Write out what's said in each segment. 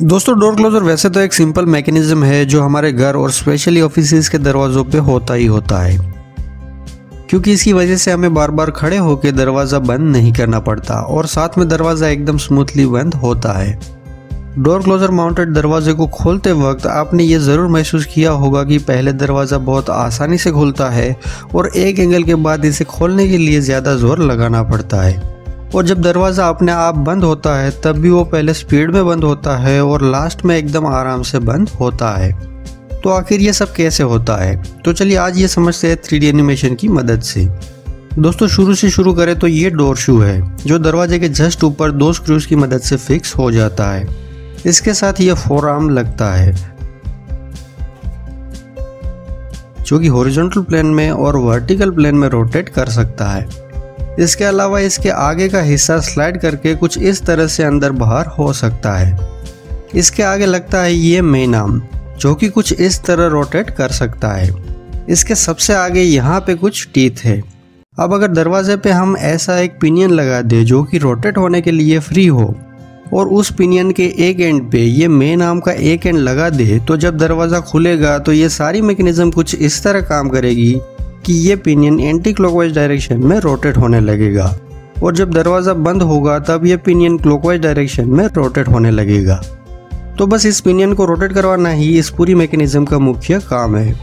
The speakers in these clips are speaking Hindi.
दोस्तों डोर क्लोजर वैसे तो एक सिंपल मैकेनिज्म है जो हमारे घर और स्पेशली ऑफ़िस के दरवाज़ों पे होता ही होता है। क्योंकि इसकी वजह से हमें बार बार खड़े होकर दरवाज़ा बंद नहीं करना पड़ता और साथ में दरवाज़ा एकदम स्मूथली बंद होता है। डोर क्लोजर माउंटेड दरवाजे को खोलते वक्त आपने ये ज़रूर महसूस किया होगा कि पहले दरवाज़ा बहुत आसानी से खुलता है और एक एंगल के बाद इसे खोलने के लिए ज़्यादा ज़ोर लगाना पड़ता है। और जब दरवाज़ा अपने आप बंद होता है, तब भी वो पहले स्पीड में बंद होता है और लास्ट में एकदम आराम से बंद होता है। तो आखिर ये सब कैसे होता है? तो चलिए आज ये समझते हैं थ्री एनिमेशन की मदद से। दोस्तों, शुरू से शुरू करें तो ये डोर शू है, जो दरवाजे के जस्ट ऊपर दो स्क्रूज की मदद से फिक्स हो जाता है। इसके साथ ये फोर आर्म लगता है, जो कि हॉरिजॉन्टल प्लेन में और वर्टिकल प्लेन में रोटेट कर सकता है। इसके अलावा इसके आगे का हिस्सा स्लाइड करके कुछ इस तरह से अंदर बाहर हो सकता है। इसके आगे लगता है ये मेन आर्म जो कि कुछ इस तरह रोटेट कर सकता है। इसके सबसे आगे यहाँ पे कुछ टीथ है। अब अगर दरवाजे पे हम ऐसा एक पिनियन लगा दे, जो कि रोटेट होने के लिए फ्री हो, और उस पिनियन के एक एंड पे ये मेन आर्म का एक एंड लगा दे तो जब दरवाज़ा खुलेगा तो ये सारी मैकेनिज्म कुछ इस तरह काम करेगी। कि ये पिनियन एंटी क्लॉकवाइज डायरेक्शन में रोटेट होने लगेगा। और जब दरवाज़ा बंद होगा, तब ये पिनियन क्लॉकवाइज डायरेक्शन में रोटेट होने लगेगा। तो बस इस पिनियन को रोटेट करवाना ही इस पूरी मैकेनिज्म का मुख्य काम है।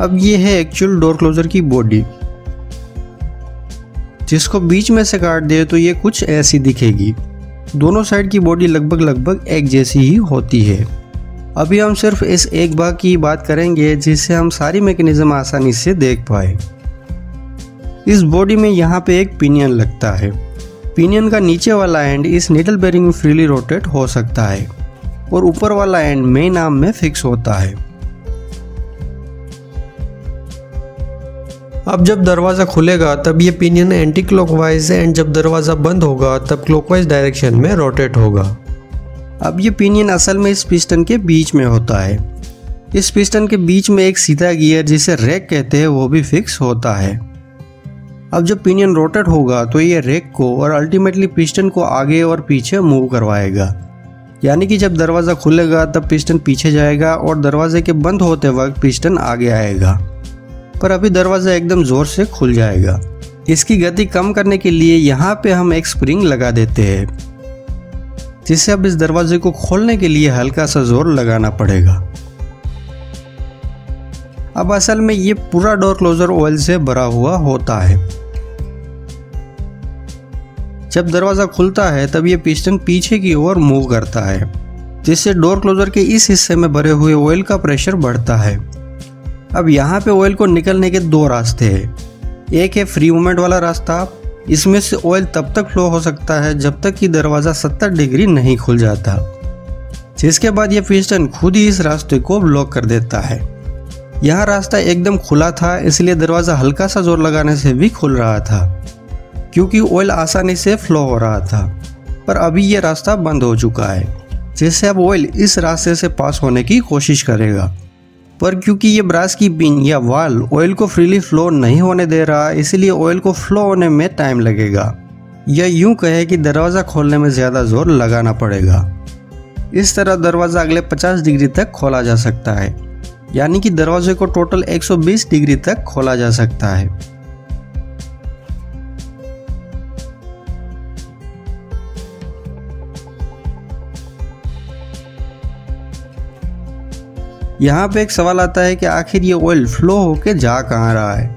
अब ये है एक्चुअल डोर क्लोजर की बॉडी जिसको बीच में से काट दे तो ये कुछ ऐसी दिखेगी। दोनों साइड की बॉडी लगभग लगभग एक जैसी ही होती है। अभी हम सिर्फ़ इस एक भाग की बात करेंगे जिससे हम सारी मैकेनिज्म आसानी से देख पाए। इस बॉडी में यहाँ पे एक पिनियन लगता है। पिनियन का नीचे वाला एंड इस नीडल बेरिंग में फ्रीली रोटेट हो सकता है और ऊपर वाला एंड मेन आर्म में फिक्स होता है। अब जब दरवाज़ा खुलेगा, तब ये पिनियन एंटी क्लॉकवाइज एंड जब दरवाज़ा बंद होगा, तब क्लॉकवाइज डायरेक्शन में रोटेट होगा। अब ये पिनियन असल में इस पिस्टन के बीच में होता है। इस पिस्टन के बीच में एक सीधा गियर जिसे रैक कहते हैं, वो भी फिक्स होता है। अब जब पिनियन रोटेट होगा तो ये रैक को और अल्टीमेटली पिस्टन को आगे और पीछे मूव करवाएगा। यानी कि जब दरवाज़ा खुलेगा, तब पिस्टन पीछे जाएगा और दरवाजे के बंद होते वक्त पिस्टन आगे आएगा। पर अभी दरवाज़ा एकदम ज़ोर से खुल जाएगा। इसकी गति कम करने के लिए यहाँ पे हम एक स्प्रिंग लगा देते हैं। जिससे अब इस दरवाजे को खोलने के लिए हल्का सा ज़ोर लगाना पड़ेगा। अब असल में ये पूरा डोर क्लोजर ऑयल से भरा हुआ होता है। जब दरवाज़ा खुलता है, तब ये पिस्टन पीछे की ओर मूव करता है, जिससे डोर क्लोजर के इस हिस्से में भरे हुए ऑयल का प्रेशर बढ़ता है। अब यहाँ पे ऑयल को निकलने के दो रास्ते हैं। एक है फ्री मूवमेंट वाला रास्ता इसमें से ऑयल तब तक फ्लो हो सकता है जब तक कि दरवाज़ा 70 डिग्री नहीं खुल जाता। जिसके बाद यह पिस्टन खुद ही इस रास्ते को ब्लॉक कर देता है। यह रास्ता एकदम खुला था, इसलिए दरवाज़ा हल्का सा ज़ोर लगाने से भी खुल रहा था, क्योंकि ऑयल आसानी से फ्लो हो रहा था। पर अभी यह रास्ता बंद हो चुका है, जिससे अब ऑयल इस रास्ते से पास होने की कोशिश करेगा। पर क्योंकि ये ब्रास की पिन या वाल ऑयल को फ्रीली फ्लो नहीं होने दे रहा, इसलिए ऑयल को फ्लो होने में टाइम लगेगा। या यूँ कहे कि दरवाज़ा खोलने में ज़्यादा ज़ोर लगाना पड़ेगा। इस तरह दरवाज़ा अगले 50 डिग्री तक खोला जा सकता है। यानी कि दरवाजे को टोटल 120 डिग्री तक खोला जा सकता है। यहाँ पे एक सवाल आता है कि आखिर ये ऑयल फ्लो होके जा कहाँ रहा है?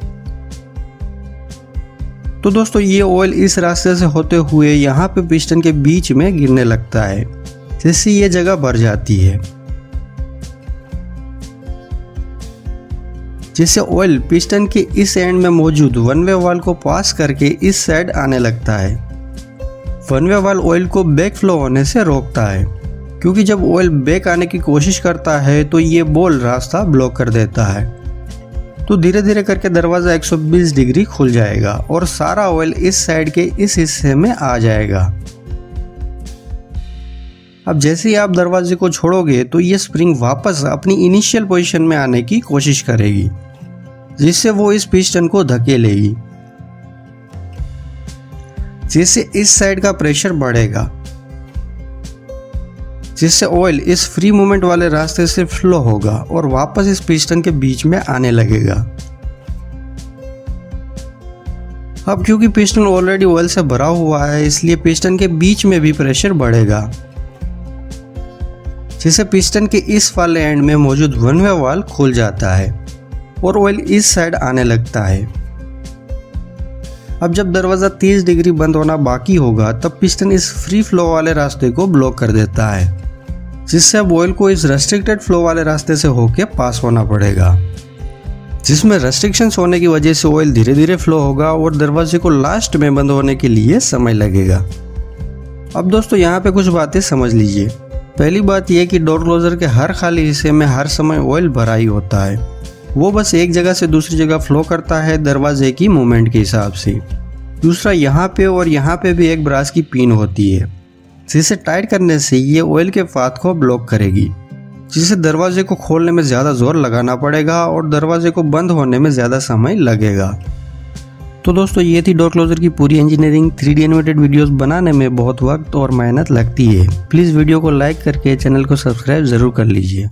तो दोस्तों, ये ऑयल इस रास्ते से होते हुए यहाँ पे पिस्टन के बीच में गिरने लगता है, जिससे ये जगह भर जाती है। जिससे ऑयल पिस्टन के इस एंड में मौजूद वन वे वाल को पास करके इस साइड आने लगता है। वन वे वाल ऑयल को बैक फ्लो होने से रोकता है। क्योंकि जब ऑयल बैक आने की कोशिश करता है तो ये बॉल रास्ता ब्लॉक कर देता है। तो धीरे धीरे करके दरवाज़ा 120 डिग्री खुल जाएगा और सारा ऑयल इस साइड के इस हिस्से में आ जाएगा। अब जैसे ही आप दरवाजे को छोड़ोगे तो ये स्प्रिंग वापस अपनी इनिशियल पोजीशन में आने की कोशिश करेगी, जिससे वो इस पिस्टन को धकेलेगी। जिससे इस साइड का प्रेशर बढ़ेगा जिससे ऑयल इस फ्री मूवमेंट वाले रास्ते से फ्लो होगा और वापस इस पिस्टन के बीच में आने लगेगा। अब क्योंकि पिस्टन ऑलरेडी ऑयल से भरा हुआ है, इसलिए पिस्टन के बीच में भी प्रेशर बढ़ेगा। जिससे पिस्टन के इस वाले एंड में मौजूद वन वे वाल खुल जाता है और ऑयल इस साइड आने लगता है। अब जब दरवाज़ा 30 डिग्री बंद होना बाकी होगा, तब पिस्टन इस फ्री फ्लो वाले रास्ते को ब्लॉक कर देता है। जिससे अब ऑयल को इस रेस्ट्रिक्टेड फ्लो वाले रास्ते से होके पास होना पड़ेगा। जिसमें रेस्ट्रिक्शंस होने की वजह से ऑयल धीरे धीरे फ्लो होगा और दरवाजे को लास्ट में बंद होने के लिए समय लगेगा। अब दोस्तों, यहाँ पे कुछ बातें समझ लीजिए। पहली बात यह कि डोर क्लोजर के हर खाली हिस्से में हर समय ऑयल भरा ही होता है। वो बस एक जगह से दूसरी जगह फ्लो करता है दरवाजे की मूवमेंट के हिसाब से। दूसरा यहाँ पे और यहाँ पे भी एक ब्रास की पिन होती है। जिसे टाइट करने से ये ऑयल के पाथ को ब्लॉक करेगी, जिसे दरवाजे को खोलने में ज़्यादा ज़ोर लगाना पड़ेगा और दरवाजे को बंद होने में ज़्यादा समय लगेगा। तो दोस्तों, ये थी डोर क्लोजर की पूरी engineering three D animated videos बनाने में बहुत वक्त और मेहनत लगती है। प्लीज़ वीडियो को लाइक करके चैनल को सब्सक्राइब ज़रूर कर लीजिए।